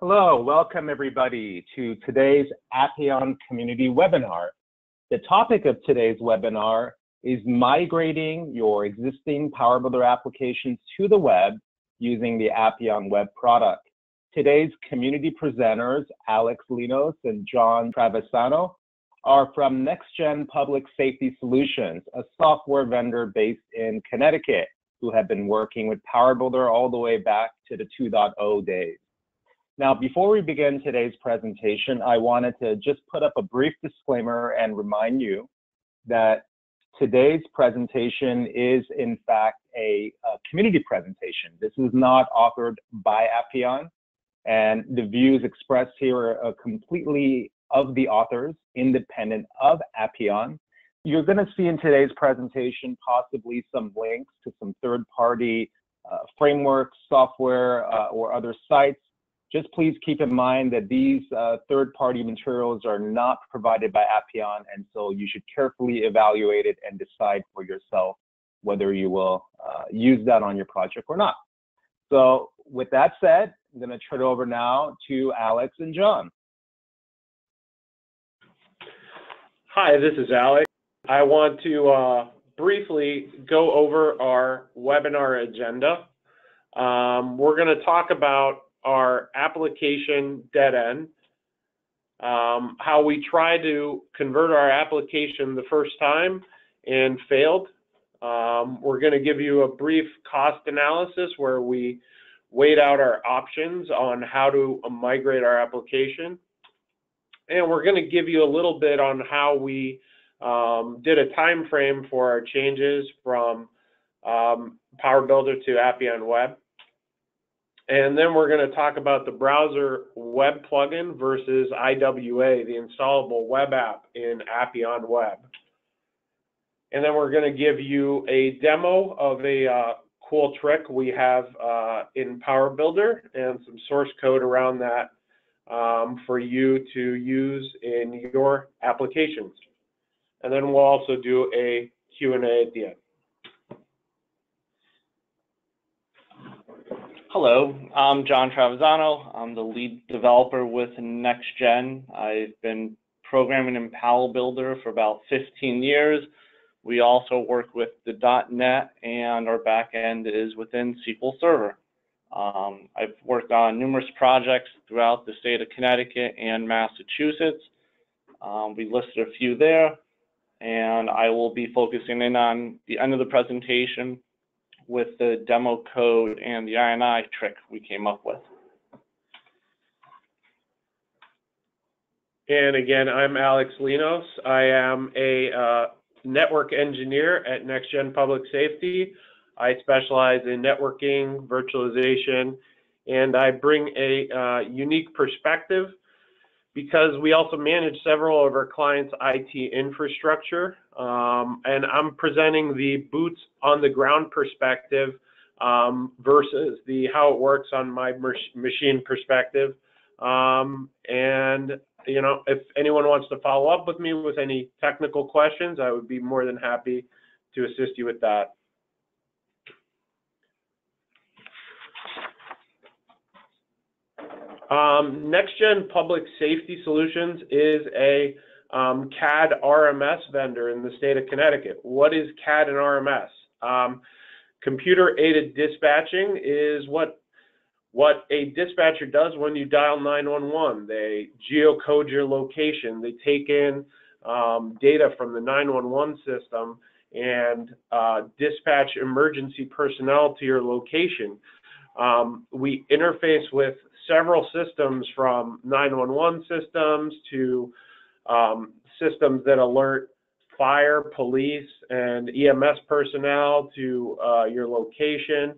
Hello, welcome everybody to today's Appeon community webinar. The topic of today's webinar is migrating your existing PowerBuilder applications to the web using the Appeon web product. Today's community presenters, Alex Linos and John Travisano, are from Nexgen Public Safety Solutions, a software vendor based in Connecticut, who have been working with PowerBuilder all the way back to the 2.0 days. Now, before we begin today's presentation, I wanted to just put up a brief disclaimer and remind you that today's presentation is in fact a, a community presentation. This is not authored by Appeon, and the views expressed here are completely of the authors, independent of Appeon. You're going to see in today's presentation possibly some links to some third-party uh, frameworks, software, uh, or other sites. Just please keep in mind that these uh, third-party materials are not provided by Appeon, and so you should carefully evaluate it and decide for yourself whether you will uh, use that on your project or not. So with that said, I'm going to turn it over now to Alex and John. Hi, this is Alex. I want to uh, briefly go over our webinar agenda. Um, we're going to talk about our application dead end, um, how we tried to convert our application the first time and failed. Um, we're going to give you a brief cost analysis where we weighed out our options on how to migrate our application and we're going to give you a little bit on how we um, did a time frame for our changes from um, PowerBuilder to Appeon Web. And then we're going to talk about the browser web plugin versus IWA, the installable web app in Appeon Web. And then we're going to give you a demo of a uh, cool trick we have uh, in PowerBuilder and some source code around that um, for you to use in your applications. And then we'll also do a Q&A at the end. Hello, I'm John Travisano. I'm the lead developer with Nexgen. I've been programming in PowerBuilder for about 15 years. We also work with the .NET and our backend is within SQL Server. Um, I've worked on numerous projects throughout the state of Connecticut and Massachusetts. Um, we listed a few there, and I will be focusing in on the end of the presentation with the demo code and the INI trick we came up with. And again, I'm Alex Linos. I am a uh, network engineer at Nexgen Public Safety. I specialize in networking, virtualization, and I bring a uh, unique perspective because we also manage several of our clients' IT infrastructure. Um, and I'm presenting the boots on the ground perspective um, versus the how it works on my machine perspective. Um, and you know, if anyone wants to follow up with me with any technical questions, I would be more than happy to assist you with that. Um, Nexgen Public Safety Solutions is a um, CAD RMS vendor in the state of Connecticut. What is CAD and RMS? Um, computer aided dispatching is what what a dispatcher does when you dial 911. They geocode your location. They take in um, data from the 911 system and uh, dispatch emergency personnel to your location. Um, we interface with several systems from 911 systems to um, systems that alert fire, police, and EMS personnel to uh, your location.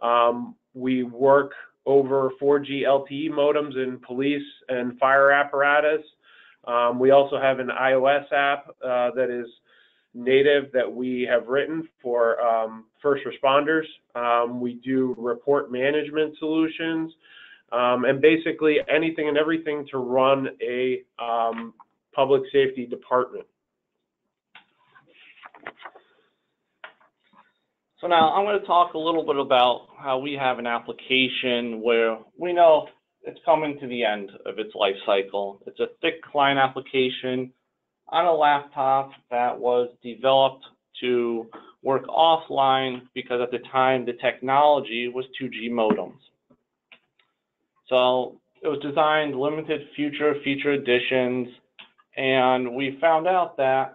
Um, we work over 4G LTE modems in police and fire apparatus. Um, we also have an iOS app uh, that is native that we have written for um, first responders. Um, we do report management solutions um, and basically anything and everything to run a um, public safety department. So now I'm going to talk a little bit about how we have an application where we know it's coming to the end of its life cycle. It's a thick client application on a laptop that was developed to work offline because at the time the technology was 2G modems. So it was designed limited future feature editions, and we found out that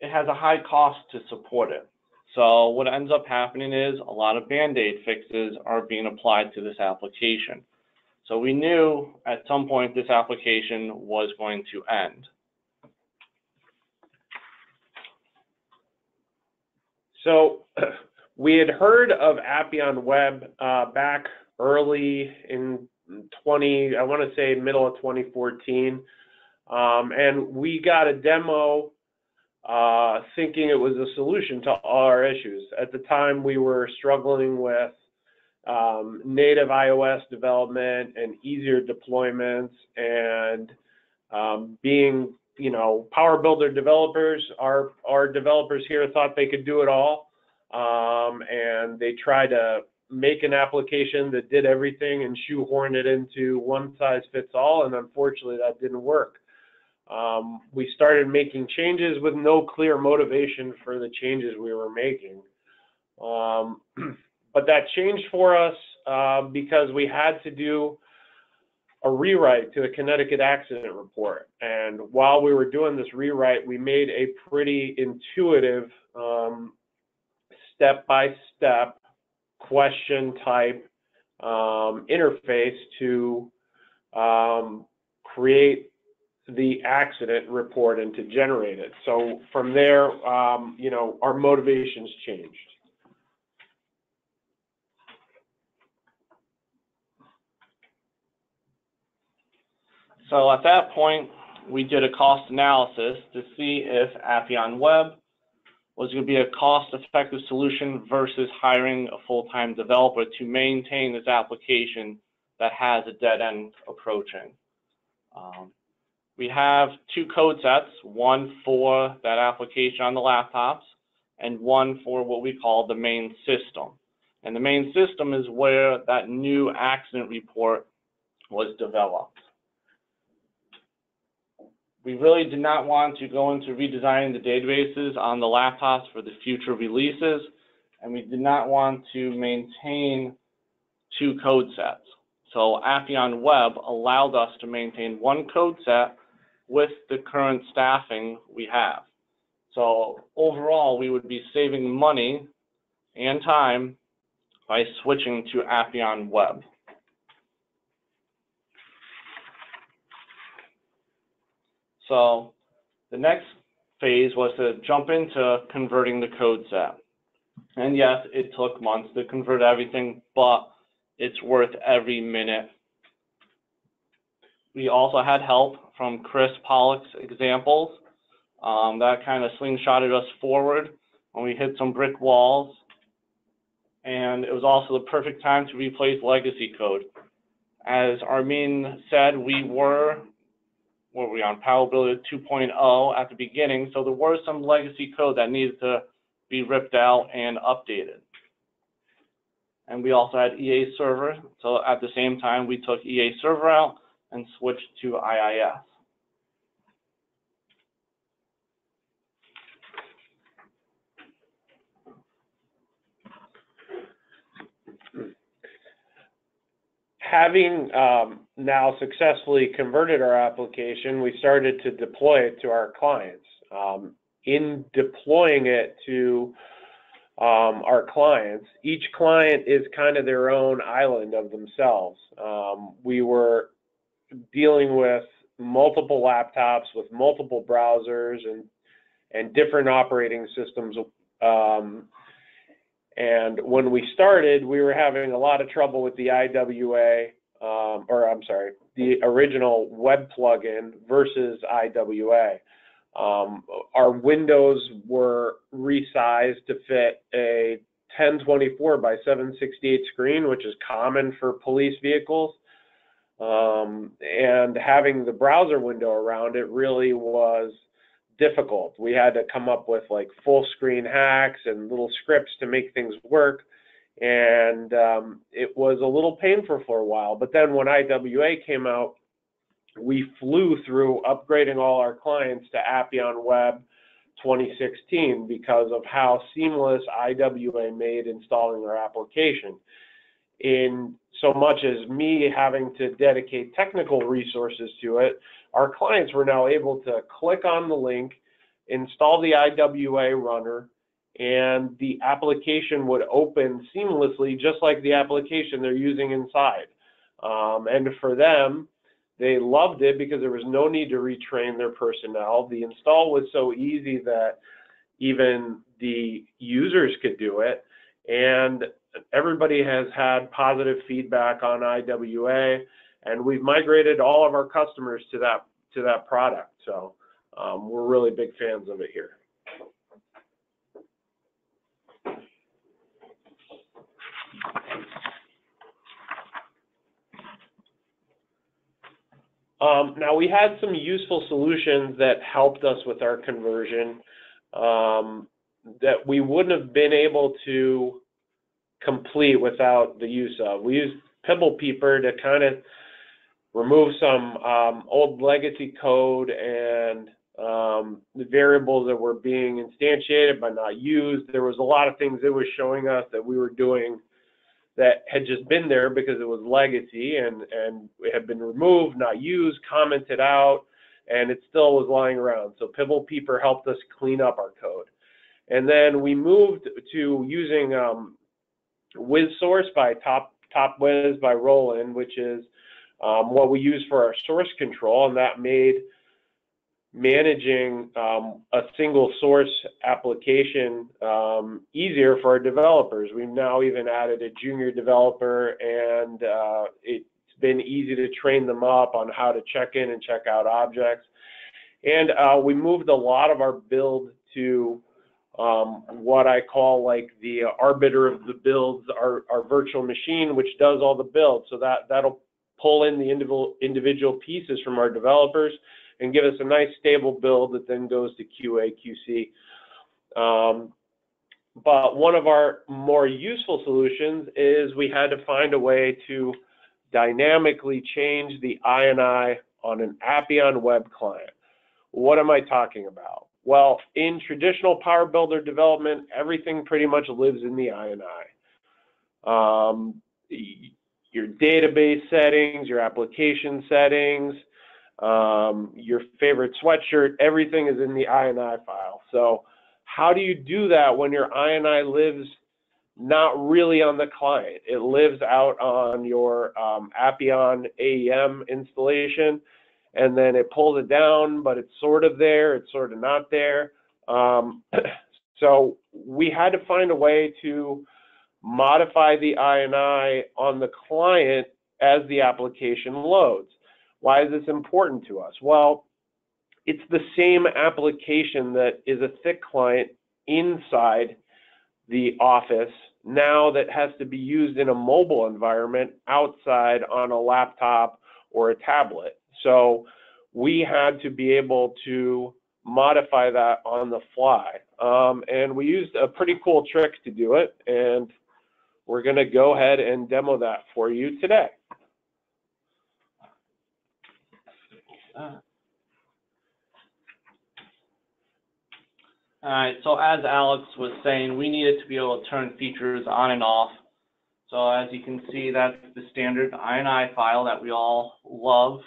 it has a high cost to support it. So what ends up happening is a lot of band-aid fixes are being applied to this application. So we knew at some point this application was going to end. So we had heard of Appeon Web uh, back early in 20, I want to say middle of 2014. Um, and we got a demo uh, thinking it was a solution to all our issues. At the time, we were struggling with um, native iOS development and easier deployments and um, being, you know, Power Builder developers, our, our developers here thought they could do it all. Um, and they tried to make an application that did everything and shoehorn it into one size fits all. And unfortunately, that didn't work. Um, we started making changes with no clear motivation for the changes we were making. Um, but that changed for us uh, because we had to do a rewrite to the Connecticut accident report. And while we were doing this rewrite, we made a pretty intuitive um, step-by-step question type um, interface to um, create the accident report and to generate it. So from there, um, you know, our motivations changed. So at that point, we did a cost analysis to see if Appeon Web was going to be a cost-effective solution versus hiring a full-time developer to maintain this application that has a dead end approaching. Um, we have two code sets, one for that application on the laptops and one for what we call the main system. And the main system is where that new accident report was developed. We really did not want to go into redesigning the databases on the laptops for the future releases, and we did not want to maintain two code sets. So Appeon Web allowed us to maintain one code set with the current staffing we have. So overall, we would be saving money and time by switching to Appeon Web. So the next phase was to jump into converting the code set. And yes, it took months to convert everything, but it's worth every minute. We also had help from Chris Pollach's examples. Um, that kind of slingshotted us forward when we hit some brick walls. And it was also the perfect time to replace legacy code. As Armeen said, we were, were we on, Power Builder 2.0 at the beginning, so there was some legacy code that needed to be ripped out and updated. And we also had EA Server, so at the same time, we took EA Server out and switched to IIS. Having um, now successfully converted our application, we started to deploy it to our clients. Um, in deploying it to um, our clients, each client is kind of their own island of themselves. We were dealing with multiple laptops with multiple browsers and and different operating systems and when we started, we were having a lot of trouble with the IWA, um, or I'm sorry, the original web plugin versus IWA. Um, our windows were resized to fit a 1024 by 768 screen, which is common for police vehicles. Um, and having the browser window around it really was difficult. We had to come up with like full screen hacks and little scripts to make things work. And um, it was a little painful for a while. But then when IWA came out, we flew through upgrading all our clients to Appeon Web 2016 because of how seamless IWA made installing our application. In so much as me having to dedicate technical resources to it, our clients were now able to click on the link, install the IWA runner, and the application would open seamlessly, just like the application they're using inside. Um, and for them, they loved it because there was no need to retrain their personnel. The install was so easy that even the users could do it. And everybody has had positive feedback on IWA, and we've migrated all of our customers to that to that product. So um, we're really big fans of it here. Um, now we had some useful solutions that helped us with our conversion um, that we wouldn't have been able to complete without the use of. We used PBL Peeper to kind of remove some um, old legacy code and um, the variables that were being instantiated but not used. There was a lot of things it was showing us that we were doing that had just been there because it was legacy and, and it had been removed, not used, commented out, and it still was lying around. So PBL Peeper helped us clean up our code. And then we moved to using um, WizSource by Top Top Wiz by Roland, which is um, what we use for our source control, and that made managing um, a single source application um, easier for our developers. We've now even added a junior developer, and uh, it's been easy to train them up on how to check in and check out objects. And uh, we moved a lot of our build to um, what I call like the arbiter of the builds, our, our virtual machine, which does all the builds. So that, that'll pull in the individual, individual pieces from our developers and give us a nice stable build that then goes to QA, QC. Um, but one of our more useful solutions is we had to find a way to dynamically change the INI on an Appeon web client. What am I talking about? Well, in traditional Power Builder development, everything pretty much lives in the INI. Um, your database settings, your application settings, um, your favorite sweatshirt, everything is in the INI file. So how do you do that when your INI lives not really on the client? It lives out on your um, Appeon AEM installation, and then it pulls it down, but it's sort of there, it's sort of not there. Um, so we had to find a way to modify the INI on the client as the application loads. Why is this important to us? Well, it's the same application that is a thick client inside the office now that has to be used in a mobile environment outside on a laptop or a tablet. So we had to be able to modify that on the fly. Um, and we used a pretty cool trick to do it. And we're going to go ahead and demo that for you today. All right, so as Alex was saying, we needed to be able to turn features on and off. So as you can see, that's the standard INI file that we all love.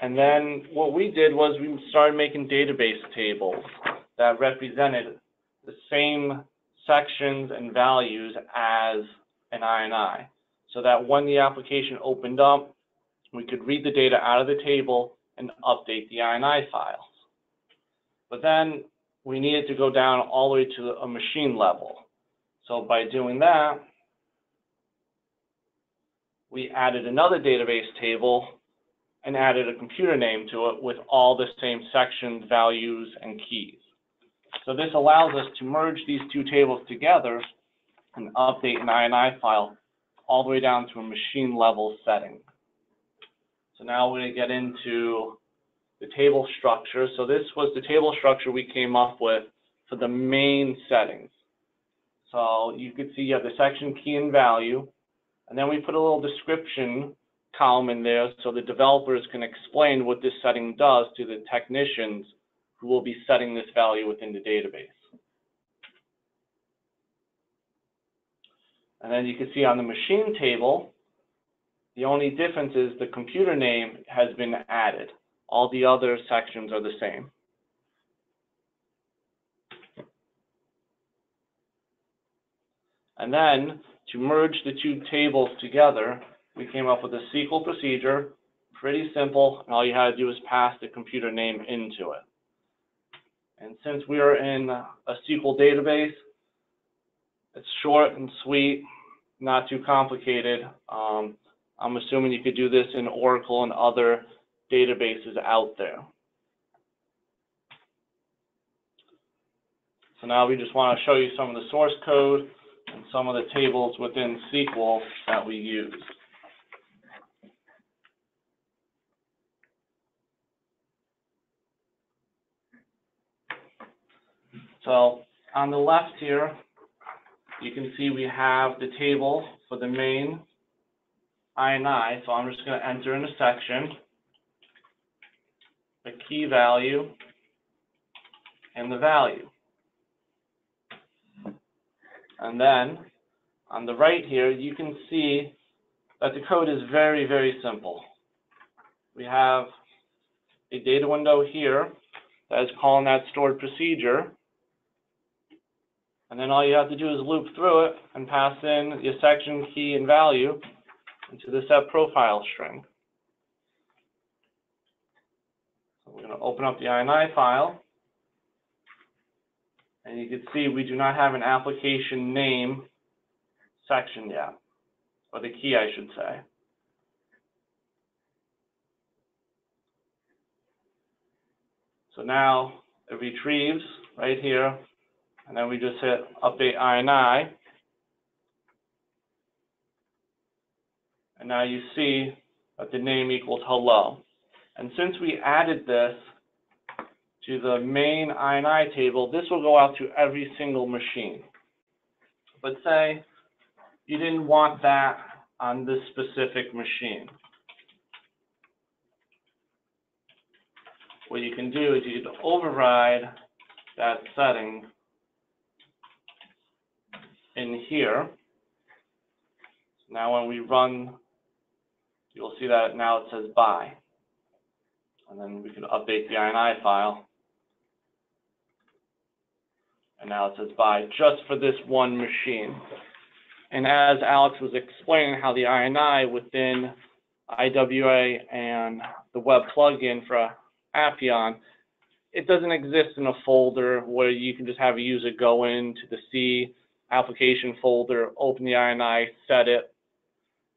And then what we did was we started making database tables that represented the same sections and values as an INI, so that when the application opened up, we could read the data out of the table and update the INI files. But then we needed to go down all the way to a machine level. So by doing that, we added another database table and added a computer name to it with all the same sections, values, and keys. So this allows us to merge these two tables together and update an INI file all the way down to a machine level setting. So now we're going to get into the table structure. So this was the table structure we came up with for the main settings. So you could see you have the section key and value, and then we put a little description column in there so the developers can explain what this setting does to the technicians who will be setting this value within the database. And then you can see on the machine table, the only difference is the computer name has been added. All the other sections are the same. And then to merge the two tables together, we came up with a SQL procedure, pretty simple, and all you had to do was pass the computer name into it. And since we are in a SQL database, it's short and sweet, not too complicated. Um, I'm assuming you could do this in Oracle and other databases out there. So now we just want to show you some of the source code and some of the tables within SQL that we use. So on the left here, you can see we have the table for the main INI. So I'm just going to enter in a section, the key value, and the value. And then on the right here, you can see that the code is very, very simple. We have a data window here that is calling that stored procedure. And then all you have to do is loop through it and pass in your section key and value into the set profile string. So we're going to open up the INI file. And you can see we do not have an application name section yet, or the key, I should say. So now it retrieves right here, and then we just hit update INI. And now you see that the name equals hello. And since we added this to the main INI table, this will go out to every single machine. But say you didn't want that on this specific machine. What you can do is you can override that setting in here. Now when we run, you'll see that now it says buy. And then we can update the INI file. And now it says buy just for this one machine. And as Alex was explaining how the INI within IWA and the web plugin for Appeon, it doesn't exist in a folder where you can just have a user go into the C application folder, open the INI, set it,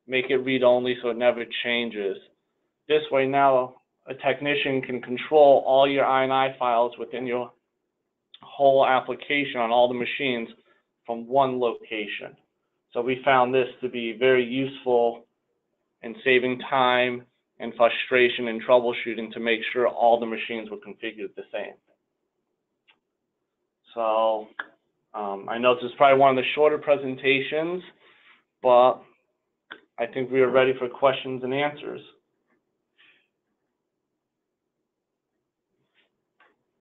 make it read-only so it never changes. This way now a technician can control all your INI files within your whole application on all the machines from one location. So we found this to be very useful in saving time and frustration and troubleshooting to make sure all the machines were configured the same. So um, I know this is probably one of the shorter presentations, but I think we are ready for questions and answers.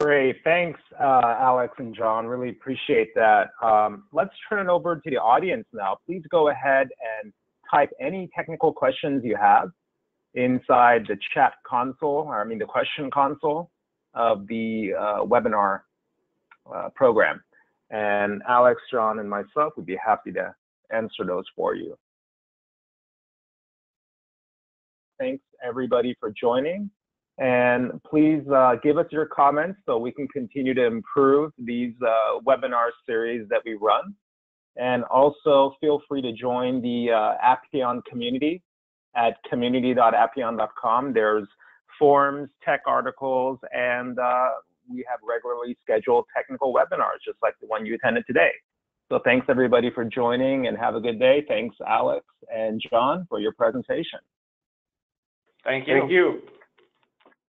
Great. Thanks, uh, Alex and John. Really appreciate that. Um, let's turn it over to the audience now. Please go ahead and type any technical questions you have inside the chat console, or I mean the question console of the uh, webinar uh, program. And Alex, John, and myself would be happy to answer those for you. Thanks everybody for joining. And please uh, give us your comments so we can continue to improve these uh, webinar series that we run. And also feel free to join the uh, Appeon community at community.appeon.com. There's forums, tech articles, and uh, we have regularly scheduled technical webinars, just like the one you attended today. So thanks everybody for joining and have a good day. Thanks Alex and John for your presentation. Thank you. Thank you.